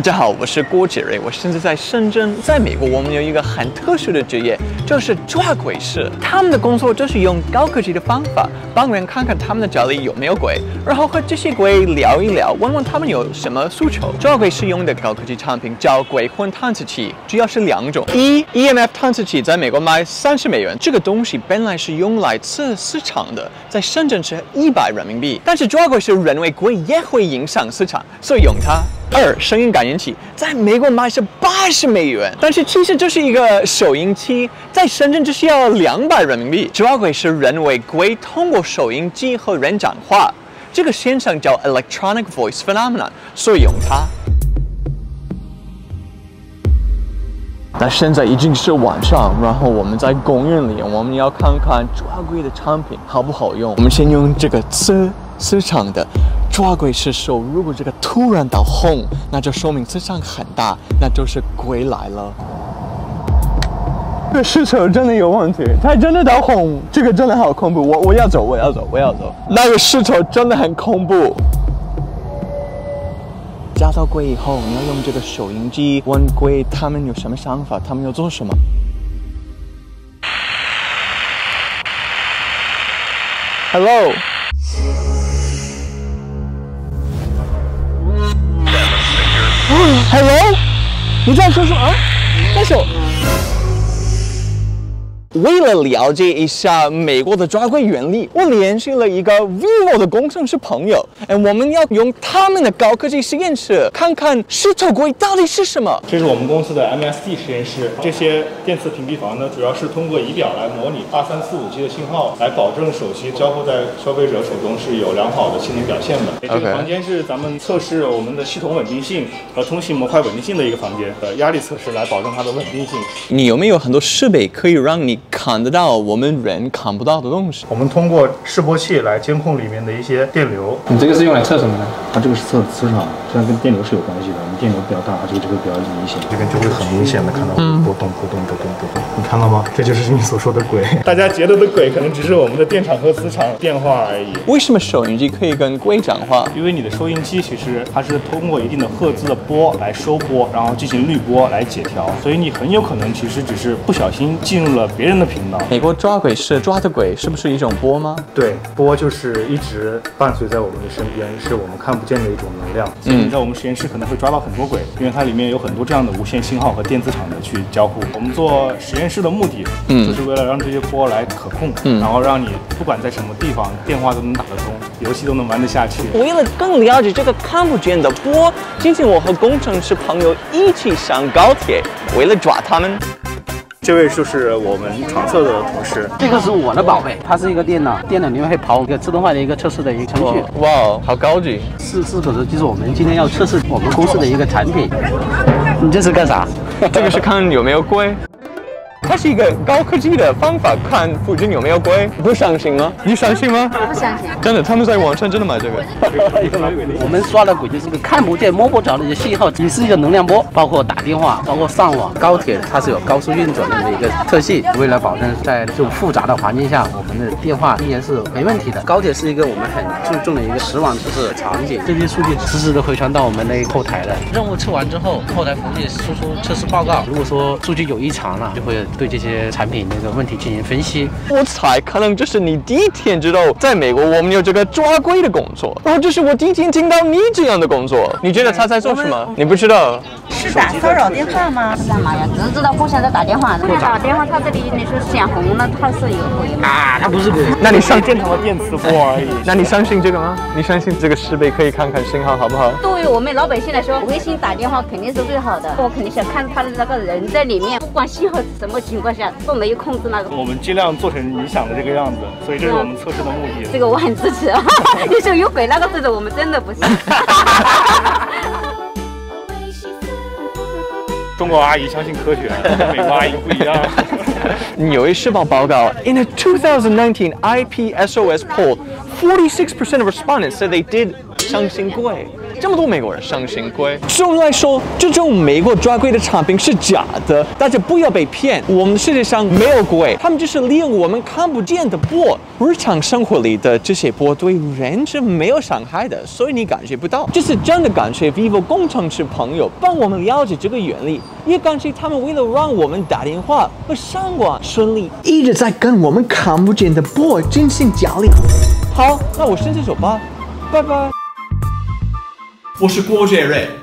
大家好，我是郭杰瑞，我现在在深圳，在美国，我们有一个很特殊的职业，就是抓鬼师。他们的工作就是用高科技的方法，帮人看看他们的家里有没有鬼，然后和这些鬼聊一聊，问问他们有什么诉求。抓鬼师用的高科技产品叫鬼魂探测器，主要是两种。一 EMF 探测器在美国卖三十美元，这个东西本来是用来测市场的，在深圳是一百人民币，但是抓鬼师认为鬼也会影响市场，所以用它。二声音感应器在美国卖是八十美元，但是其实这是一个收音机，在在深圳只需要两百人民币。抓鬼是人为鬼通过收音机和人讲话，这个现象叫 electronic voice phenomenon，所以用它。那现在已经是晚上，然后我们在公园里，我们要看看抓鬼的产品好不好用。我们先用这个磁磁场的。抓鬼是说，如果这个突然到红，那就说明磁场很大，那就是鬼来了。这石头真的有问题，它真的在红，这个真的好恐怖。我我要走，我要走，我要走。那个石头真的很恐怖。加到鬼以后，你要用这个收音机问鬼，他们有什么想法，他们要做什么。Hello。Hello，你在说什么？但是。为了了解一下美国的抓鬼原理，我联系了一个 vivo 的工程师朋友，哎，我们要用他们的高科技实验室看看石头鬼到底是什么。这是我们公司的 MSD 实验室，这些电磁屏蔽房呢，主要是通过仪表来模拟二三四五 G 的信号，来保证手机交付在消费者手中是有良好的性能表现的。这个房间是咱们测试我们的系统稳定性和通信模块稳定性的一个房间，呃，压力测试来保证它的稳定性。你有没有很多设备可以让你？看得到我们人看不到的东西。我们通过示波器来监控里面的一些电流。你这个是用来测什么的？它这个是测磁场，虽然跟电流是有关系的。你电流比较大，它这个就会比较明显，这边就会很明显的看到波动、波动、波动、波动。你看到吗？这就是你所说的鬼。大家觉得的鬼，可能只是我们的电场和磁场变化而已。为什么收音机可以跟鬼讲话？因为你的收音机其实它是通过一定的赫兹的波来收波，然后进行滤波来解调，所以你很有可能其实只是不小心进入了别人的频道。美国抓鬼是抓的鬼，是不是一种波吗？对，波就是一直伴随在我们的身边，是我们看不见的一种能量。嗯，在我们实验室可能会抓到很多鬼，因为它里面有很多这样的无线信号和电磁场的去交互。我们做实验室的目的，嗯，就是为了让这些波来可控，嗯，然后让你不管在什么地方，电话都能打得通，游戏都能玩得下去。为了更了解这个看不见的波，今天我和工程师朋友一起上高铁，为了抓他们。这位就是我们常测的同事，这个是我的宝贝，它是一个电脑，电脑里面会跑一个自动化的一个测试的一个程序。哇，好高级！是是，可是就是我们今天要测试我们公司的一个产品。你这是干啥？这个是看有没有龟。它是一个高科技的方法，看附近有没有鬼，不相信吗？你相信吗？不相信。真的，他们在网上真的买这个。我们刷的轨迹是个看不见、摸不着的一个信号，也是一个能量波，包括打电话，包括上网。高铁它是有高速运转的一个特性，为了保证在这种复杂的环境下，我们的电话依然是没问题的。高铁是一个我们很注重的一个实网测试场景，这些数据实时的回传到我们的后台的。任务测完之后，后台服务器输出测试报告。如果说数据有异常了，就会。对这些产品那个问题进行分析，我猜可能就是你第一天知道在美国我们有这个抓龟的工作，然后这是我第一天听到你这样的工作。你觉得他在做什么？你不知道？是打骚扰电话吗？是干嘛呀？只知道互相在打电话。打电话，他这里你说显红了，他是有鬼吗？啊，他不是鬼。那你上正常的电磁波而已。那你相信这个吗？你相信这个设备可以看看信号好不好？对于我们老百姓来说，微信打电话肯定是最好的。我肯定想看他的那个人在里面，不管信号什么。情况下都没有控制那个，我们尽量做成你想的这个样子，所以这是我们测试的目的。这个我很支持。你说有鬼那个事的，我们真的不信。中国阿姨相信科学，美国阿姨不一样。纽约时报报告，In a 2019 IPSOS poll, 46% of respondents said they did 相信鬼。 这么多美国人伤心归。总的来说，这种美国抓鬼的产品是假的，大家不要被骗。我们世界上没有鬼，他们就是利用我们看不见的波。日常生活里的这些波对人是没有伤害的，所以你感觉不到。这是真的感谢 vivo 工程师朋友帮我们了解这个原理，也感谢他们为了让我们打电话和上网顺利，一直在跟我们看不见的波进行交流。好，那我先走吧，拜拜。我是郭杰瑞。